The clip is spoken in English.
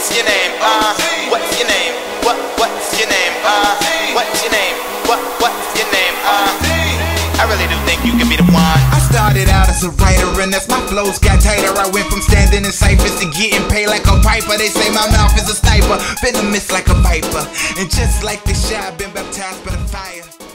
what's your name? Uh, what's your name? What, what's your name? Uh, what's your name? What, what's your name? Uh, I really do think you can be the one. I started out as a writer and as my flows got tighter I went from standing in ciphers to getting paid like a piper They say my mouth is a sniper, venomous like a viper And just like the shot, I've been baptized by the fire.